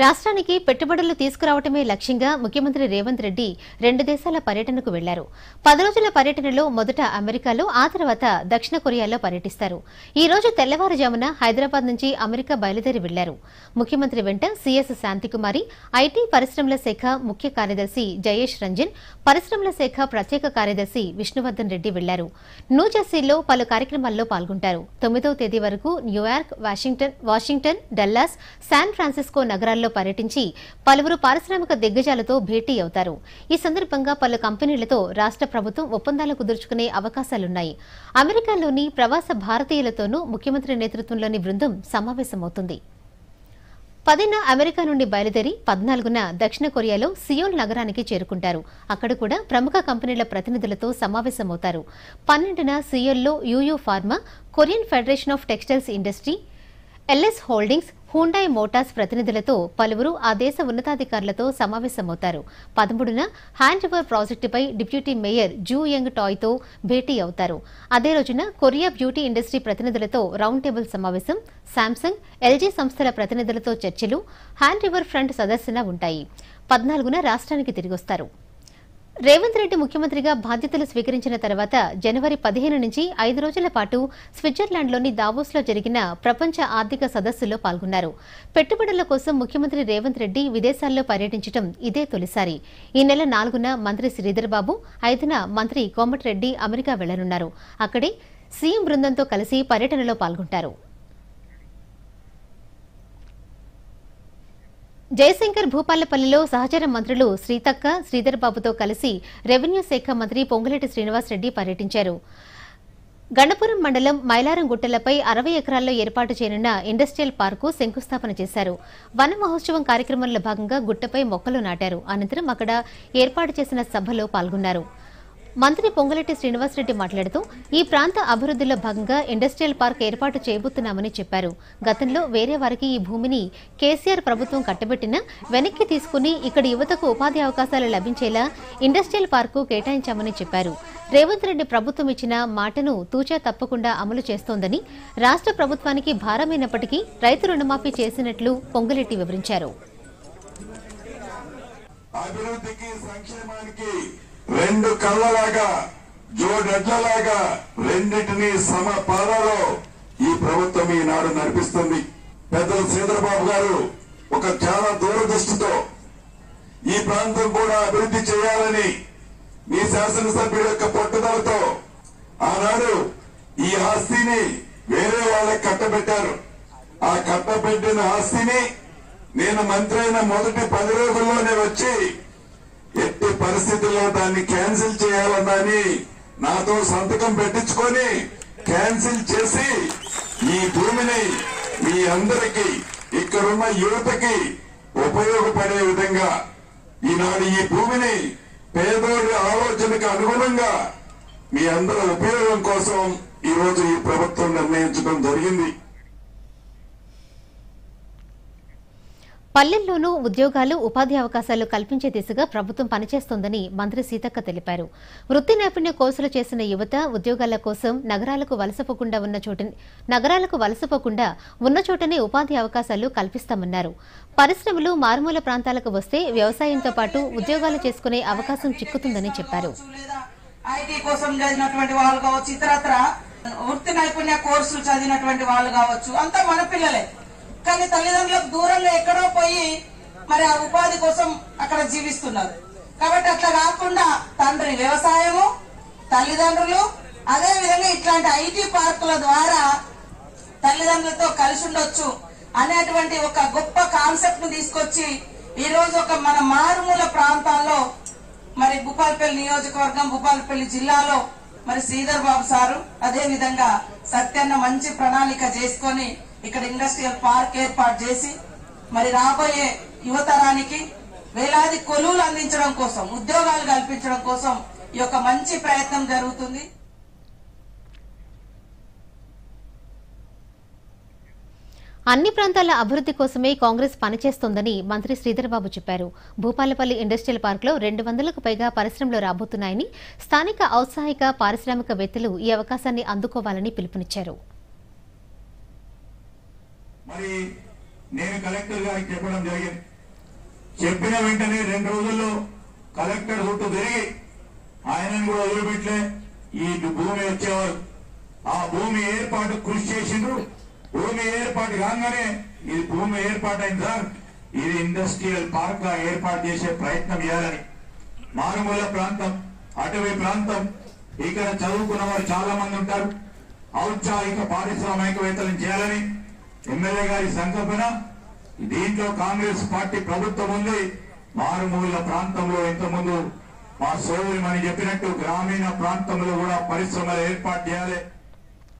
రాష్ట్రానికి పెట్టుబడులు తీసుకురావటమే లక్ష్యంగా ముఖ్యమంత్రి రేవంత్ రెడ్డి రెండు దేశాల పర్యటనకు వెళ్ళారు. పది రోజుల పర్యటనలో మొదట అమెరికాలో ఆ తర్వాత దక్షిణ కొరియాలో పర్యటిస్తారు. ఈ రోజు తెల్లవారుజామున హైదరాబాద్ నుంచి అమెరికా బయలుదేరి వెళ్ళారు. ముఖ్యమంత్రి వెంట సీఎస్ శాంతికుమారి ఐటీ పరిశ్రమల శాఖ ముఖ్య కార్యదర్శి జయేష్ రంజన్ పరిశ్రమల శాఖ ప్రత్యేక కార్యదర్శి విష్ణువర్ధన్ రెడ్డి వెళ్ళారు. న్యూజెర్సీలో పలు కార్యక్రమాల్లో పాల్గొంటారు. తొమ్మిదవ తేదీ వరకు New York Washington Washington Dallas San Francisco నగరాల్లో పర్యటించి పలువురు పారిశ్రామిక దిగ్గజాలతో భేటీ అవుతారు. ఈ సందర్భంగా పలు కంపెనీలతో రాష్ట్ర ప్రభుత్వం ఒప్పందాలు కుదుర్చుకునే అవకాశాలున్నాయి. అమెరికాలోని ప్రవాస భారతీయులతోనూ ముఖ్యమంత్రి నేతృత్వంలోని బృందం సమావేశమవుతుంది. పదిన అమెరికా నుండి బయలుదేరి పద్నాలుగున దక్షిణ కొరియాలో సియోల్ నగరానికి చేరుకుంటారు. అక్కడ కూడా ప్రముఖ కంపెనీల ప్రతినిధులతో సమావేశమవుతారు. పన్నెండున సియోల్లో Yuyu pharma Korean federation of textiles industry LS holdings Hyundai motors ప్రతినిధులతో పలువురు ఆ దేశ ఉన్నతాధికారులతో సమావేశమవుతారు. పదమూడున హ్యాండ్ రివర్ ప్రాజెక్టుపై డిప్యూటీ మేయర్ జూ యంగ్ టాయ్తో భేటీ అవుతారు. అదే రోజున కొరియా బ్యూటీ ఇండస్ట్రీ ప్రతినిధులతో రౌండ్ టేబుల్ సమావేశం శాంసంగ్ ఎల్జీ సంస్థల ప్రతినిధులతో చర్చలు హ్యాండ్ రివర్ ఫ్రంట్ సదస్సున ఉంటాయి. పద్నాలుగున రాష్ట్రానికి తిరిగొస్తారు. రేవంత్ రెడ్డి ముఖ్యమంత్రిగా బాధ్యతలు స్వీకరించిన తర్వాత జనవరి పదిహేను నుంచి ఐదు రోజుల పాటు స్విట్జర్లాండ్లోని దావోస్లో జరిగిన ప్రపంచ ఆర్థిక సదస్సులో పాల్గొన్నారు. పెట్టుబడుల కోసం ముఖ్యమంత్రి రేవంత్ రెడ్డి విదేశాల్లో పర్యటించడం ఇదే తొలిసారి. ఈ నెల నాలుగున మంత్రి శ్రీధర్బాబు ఐదున మంత్రి కోమటిరెడ్డి అమెరికా వెళ్ళనున్నారు. అక్కడే సీఎం బృందంతో కలిసి పర్యటనలో పాల్గొంటారు. జయశంకర్ భూపాలపల్లిలో సహచర మంత్రులు శ్రీతక్క శ్రీధర్ బాబుతో కలిసి రెవెన్యూ శాఖ మంత్రి పొంగులేటి శ్రీనివాసరెడ్డి పర్యటించారు. గణపురం మండలం మైలారం గుట్టలపై అరవై ఎకరాల్లో ఏర్పాటు చేయనున్న ఇండస్ట్రియల్ పార్కు శంకుస్థాపన చేశారు. వన మహోత్సవం కార్యక్రమంలో భాగంగా గుట్టపై మొక్కలు నాటారు. అనంతరం అక్కడ ఏర్పాటు చేసిన సభలో పాల్గొన్నారు. మంత్రి పొంగులెట్టి శ్రీనివాసరెడ్డి మాట్లాడుతూ ఈ ప్రాంత అభివృద్ధిలో భాగంగా ఇండస్ట్రియల్ పార్క్ ఏర్పాటు చేయబోతున్నామని చెప్పారు. గతంలో వేరే వారికి ఈ భూమిని కేసీఆర్ ప్రభుత్వం కట్టబెట్టినా వెనక్కి తీసుకుని ఇక్కడ యువతకు ఉపాధి అవకాశాలు లభించేలా ఇండస్ట్రియల్ పార్కు కేటాయించామని చెప్పారు. రేవంత్ రెడ్డి ప్రభుత్వం ఇచ్చిన మాటను తూచా తప్పకుండా అమలు చేస్తోందని రాష్ట్ర ప్రభుత్వానికి భారమైనప్పటికీ రైతు రుణమాఫీ చేసినట్లు పొంగులెట్టి వివరించారు. అభివృద్ధికి సంక్షేమానికి రెండు కళ్ళలాగా జోడెడ్లలాగా రెండింటినీ సమ పాదాలో ఈ ప్రభుత్వం ఈనాడు నడిపిస్తుంది. పెద్దలు శ్రీధరబాబు గారు ఒక చాలా దూరదృష్టితో ఈ ప్రాంతం కూడా అభివృద్ధి చేయాలని మీ శాసనసభ్యుల యొక్క పట్టుదలతో ఆనాడు ఈ ఆస్తిని వేరే వాళ్ళకి కట్టబెట్టారు. ఆ కట్టబెట్టిన ఆస్తిని నేను మంత్రి అయిన మొదటి పది రోజుల్లోనే వచ్చి పరిస్థితుల్లో దాన్ని క్యాన్సిల్ చేయాలన్నని నాతో సంతకం పెట్టించుకొని క్యాన్సిల్ చేసి ఈ భూమిని మీ అందరికీ ఇక్కడున్న యువతకి ఉపయోగపడే విధంగా ఈనాడు ఈ భూమిని పేదోడి ఆలోచనకు అనుగుణంగా మీ అందరి ఉపయోగం కోసం ఈరోజు ఈ ప్రభుత్వం నిర్ణయించడం జరిగింది. పల్లెల్లోనూ ఉద్యోగాలు ఉపాధి అవకాశాలు కల్పించే దిశగా ప్రభుత్వం పనిచేస్తోందని మంత్రి సీతక్క తెలిపారు. వృత్తి నైపుణ్య కోర్సులు చేసిన యువత ఉద్యోగాల కోసం నగరాలకు వలసపోకుండా ఉన్న చోట నగరాలకు వలసపోకుండా ఉన్న చోటనే ఉపాధి అవకాశాలు కల్పిస్తామన్నారు. పరిశ్రమలు మారుమూల ప్రాంతాలకు వస్తే వ్యవసాయంతో పాటు ఉద్యోగాలు చేసుకునే అవకాశం చిక్కుతుందని చెప్పారు. ఐటీ కోసం చదివినటువంటి వాళ్ళు కావచ్చు ఇతరత్ర వృత్తి నైపుణ్య కోర్సులు చదివినటువంటి వాళ్ళు కావచ్చు అంతా మన పిల్లలే. కానీ తల్లిదండ్రులకు దూరంలో ఎక్కడో పోయి మరి ఆ ఉపాధి కోసం అక్కడ జీవిస్తున్నారు. కాబట్టి అట్లా కాకుండా తండ్రి వ్యవసాయము తల్లిదండ్రులు అదే విధంగా ఇట్లాంటి ఐటీ పార్కుల ద్వారా తల్లిదండ్రులతో కలిసి ఉండొచ్చు అనేటువంటి ఒక గొప్ప కాన్సెప్ట్ను తీసుకొచ్చి ఈ రోజు ఒక మన మారుమూల ప్రాంతాల్లో మరి భూపాలపల్లి నియోజకవర్గం భూపాలపల్లి జిల్లాలో మరి శ్రీధర్ బాబు సారు అదే విధంగా సత్యన్న మంచి ప్రణాళిక చేసుకొని ఇక్కడ ఇండస్ట్రియల్ పార్క్ ఏర్పాటు చేసి మరి రాబోయే యువతరానికి వేలాది కొలువులు అందించడం కోసం ఉద్యోగాలు కల్పించడం కోసం ఈ యొక్క మంచి ప్రయత్నం జరుగుతుంది. అన్ని ప్రాంతాల అభివృద్ధి కోసమే కాంగ్రెస్ పనిచేస్తోందని మంత్రి శ్రీధర్బాబు చెప్పారు. భూపాలపల్లి ఇండస్ట్రియల్ పార్కులో రెండు వందలకు పైగా పరిశ్రమలు రాబోతున్నాయని స్థానిక ఔత్సాహిక పారిశ్రామికవేత్తలు ఈ అవకాశాన్ని అందుకోవాలని పిలుపునిచ్చారు. చెప్పిన వెంటనే రెండు రోజుల్లో కలెక్టర్ చుట్టూ తిరిగి ఆయనను కూడా వదిలిపెట్టలే ఈ భూమి వచ్చేవారు. ఆ భూమి ఏర్పాటు కృషి చేసిండ్రు. భూమి ఏర్పాటు కాగానే ఇది భూమి ఏర్పాటు అయింది సార్. ఇది ఇండస్ట్రియల్ పార్క్గా ఏర్పాటు చేసే ప్రయత్నం చేయాలని. మారుమూల ప్రాంతం అటవీ ప్రాంతం ఇక్కడ చదువుకున్న వారు చాలా మంది ఉంటారు. ఔత్సాహిక పారిశ్రామికవేత్తలను చేయాలని ఎమ్మెల్యే గారి సంకల్పన. దీంట్లో కాంగ్రెస్ పార్టీ ప్రభుత్వం ఉంది. మారుమూల ప్రాంతంలో ఇంతకుముందు మా సోదరి అని చెప్పినట్టు గ్రామీణ ప్రాంతంలో కూడా పరిశ్రమలు ఏర్పాటు చేయాలి.